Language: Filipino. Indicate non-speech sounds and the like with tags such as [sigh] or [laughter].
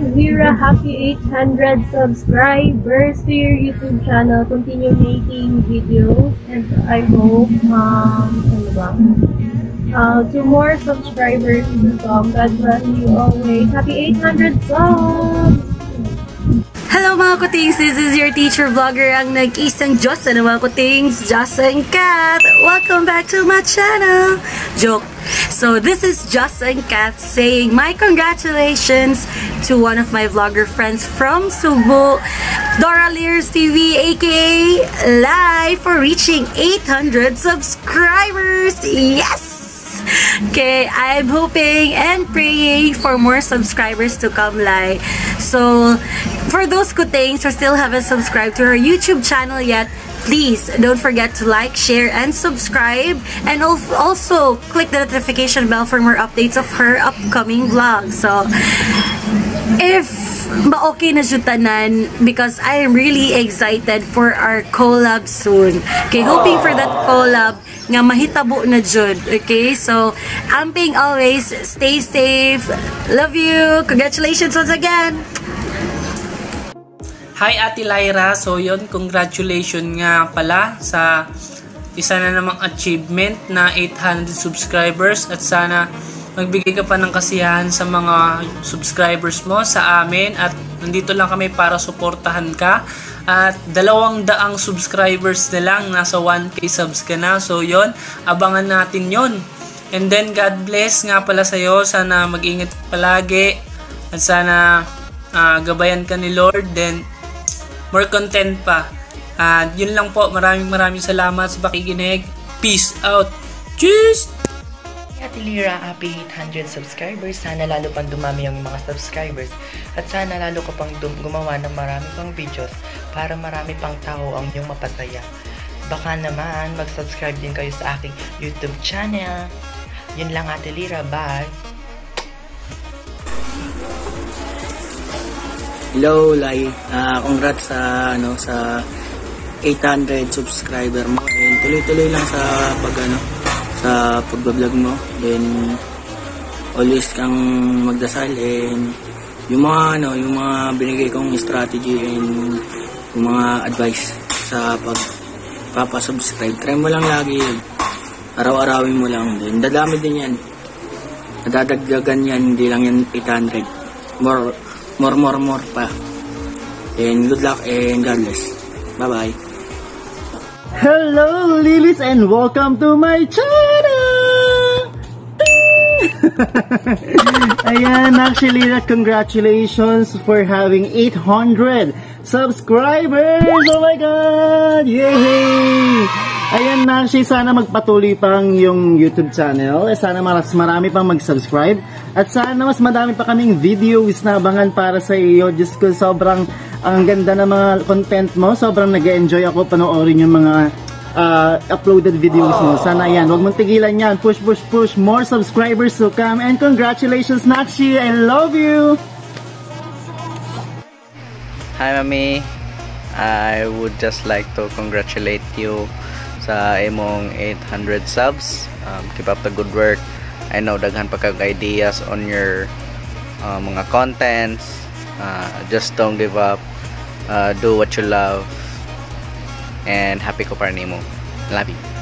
Lira, happy 800 subscribers to your YouTube channel. Continue making videos and I hope, um, ano? Uh, to more subscribers to come. God bless you always. Happy 800 subs! Hello mga kutings! This is your teacher vlogger ang nag-isang Diyos na mga kutings, Jossa and Kat! Welcome back to my channel! Joke! So this is Jossa and saying my congratulations to one of my vlogger friends from Cebu, Dora Lears TV aka Live for reaching 800 subscribers! Yes! Okay, I'm hoping and praying for more subscribers to come live. So, for those good things who still haven't subscribed to her YouTube channel yet, please don't forget to like, share, and subscribe. And also, click the notification bell for more updates of her upcoming vlogs. So, if ma-okay na siya tanan because I am really excited for our collab soon. Okay, hoping for that collab nga mahitabo na jud. Okay, so amping always, stay safe. Love you. Congratulations once again. Hi Ate Lyra, so yon congratulations nga pala sa isa na namang achievement na 800 subscribers at sana magbigay ka pa ng kasiyahan sa mga subscribers mo sa amin at nandito lang kami para suportahan ka. At dalawang daang subscribers na lang nasa 1k subs ka na. So yon abangan natin yon and then God bless nga pala sa'yo. Sana mag-ingat palagi at sana uh, gabayan ka ni Lord. Then more content pa at yun lang po maraming maraming salamat sa pakikinig peace out cheers Ate Lira, happy 800 subscribers. Sana lalo pang dumami yung mga subscribers. At sana lalo ka pang gumawa ng marami pang videos para marami pang tao ang iyong mapasaya. Baka naman mag-subscribe din kayo sa aking YouTube channel. Yun lang Ate Lira, bye! Hello, Lai. Uh, congrats sa ano sa 800 subscriber mo. And tuloy-tuloy lang sa pag ano, sa pagbablog mo. Then, always kang magdasal and yung mga ano, yung mga binigay kong strategy and yung mga advice sa pag papasubscribe. Try mo lang lagi. Araw-arawin mo lang. Then, dadami din yan. Nadadagdagan yan, hindi lang yan 800. More, more, more, more pa. And good luck and God bless. Bye-bye. Hello, Lilies, and welcome to my channel! [laughs] Ayan, actually, congratulations for having 800 subscribers! Oh my God! Yay! Ayan, actually, sana magpatuloy pang yung YouTube channel. Eh, sana mas marami pang mag-subscribe. At sana mas madami pa kaming videos na abangan para sa iyo. Diyos ko, sobrang ang ganda ng mga content mo. Sobrang nag-enjoy ako panoorin yung mga uh, uploaded videos mo. Sana yan. Huwag mong tigilan yan. Push, push, push. More subscribers to come. And congratulations, Nakshi. I love you. Hi, Mami. I would just like to congratulate you sa imong 800 subs. Um, keep up the good work. I know daghan pa kag ideas on your uh, mga contents. Uh, just don't give up. Uh, do what you love. And happy ko para nimo. Love you